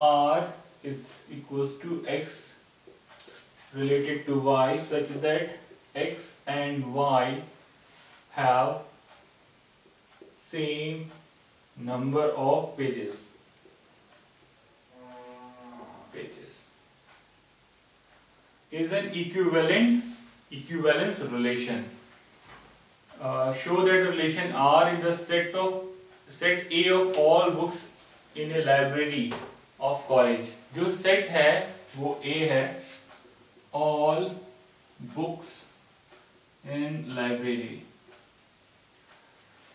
r is equals to x related to y such that x and y have same number of pages. Pages. Is an equivalent equivalence relation. Uh, show that relation r in the set of set a of all books in a library of college. जो set है, वो a है. All books in library.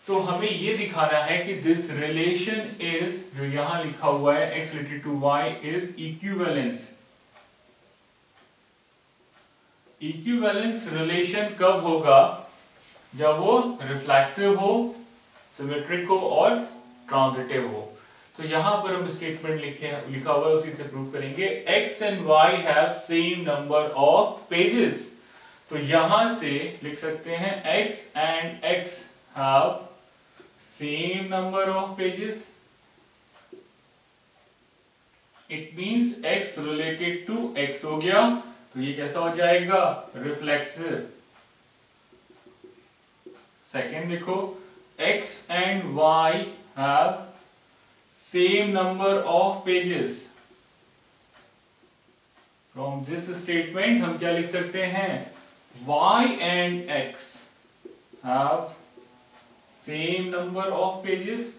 तो हमें ये दिखाना है कि दिस रिलेशन इज़ जो यहाँ लिखा हुआ है, x related to Y is equivalence equivalence relation कब होगा? जब वो रिफ्लेक्सिव हो सिमेट्रिक हो और ट्रांजिटिव हो. तो यहाँ पर हम स्टेटमेंट लिखे लिखा हुआ है, उसी से प्रूव करेंगे। X and Y have same number of pages तो यहाँ से लिख सकते हैं X and X have same number of pages it means X related to X हो गया। तो ये कैसा हो जाएगा? रिफ्लेक्सिव सेकेंड देखो X and Y have same number of pages from this statement हम क्या लिख सकते हैं y and x have same number of pages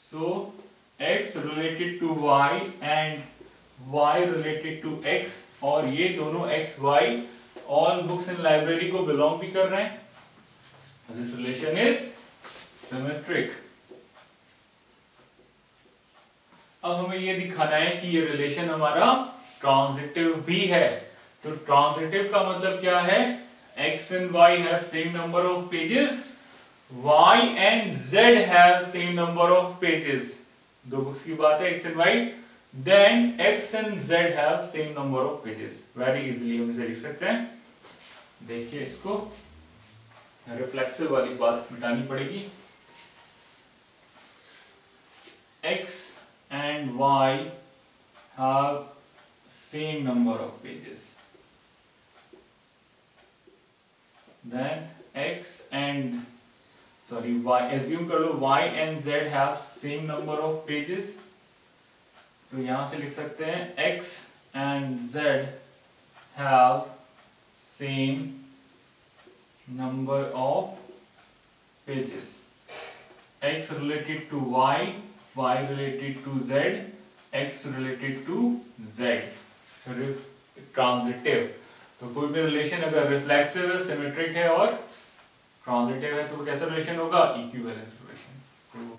so x related to y and y related to x और ये दोनों x y all books in library को belong भी कर रहे हैं this relation is सिमेट्रिक अब हमें यह दिखाना है कि ये रिलेशन हमारा ट्रांजिटिव भी है। तो ट्रांजिटिव का मतलब क्या है? X and y have same number of pages y and z have same number of pages दो बुक्स की बात है, x and y. Then x and z have very easily हम इसे लिख सकते हैं। देखिए इसको। रिफ्लेक्सिव वाली बात मिटानी पड़ेगी। X and y have same number of pages then x and sorry y assume कर लो y and z have same number of pages तो यहाँ से लिख सकते हैं x and z have same number of pages x related to y y related to z, x related to z. Transitive तो कोई भी रिलेशन अगर रिफ्लेक्सिव है सिमेट्रिक है और ट्रांजिटिव है तो कैसा रिलेशन होगा? Equivalence relation